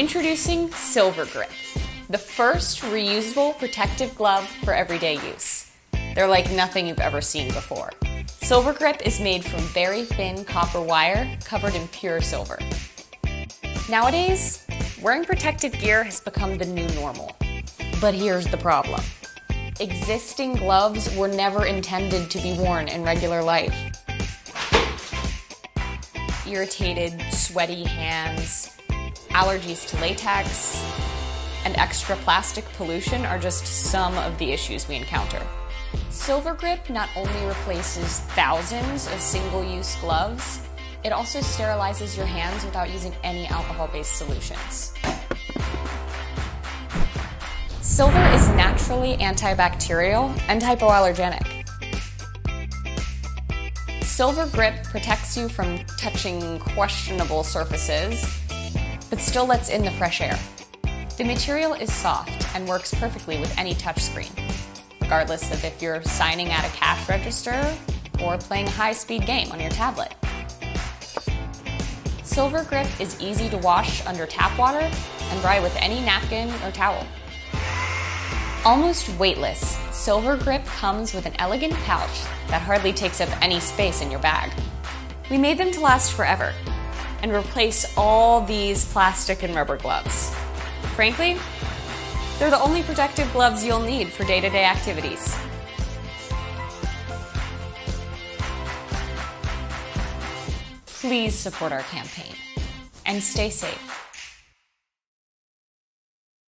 Introducing Silver Grip, the first reusable protective glove for everyday use. They're like nothing you've ever seen before. Silver Grip is made from very thin copper wire covered in pure silver. Nowadays, wearing protective gear has become the new normal. But here's the problem. Existing gloves were never intended to be worn in regular life. Irritated, sweaty hands, allergies to latex, and extra plastic pollution are just some of the issues we encounter. Silver Grip not only replaces thousands of single-use gloves, it also sterilizes your hands without using any alcohol-based solutions. Silver is naturally antibacterial and hypoallergenic. Silver Grip protects you from touching questionable surfaces, but still lets in the fresh air. The material is soft and works perfectly with any touchscreen, regardless of if you're signing at a cash register or playing a high-speed game on your tablet. Silver Grip is easy to wash under tap water and dry with any napkin or towel. Almost weightless, Silver Grip comes with an elegant pouch that hardly takes up any space in your bag. We made them to last forever and replace all these plastic and rubber gloves. Frankly, they're the only protective gloves you'll need for day-to-day -day activities. please support our campaign and stay safe.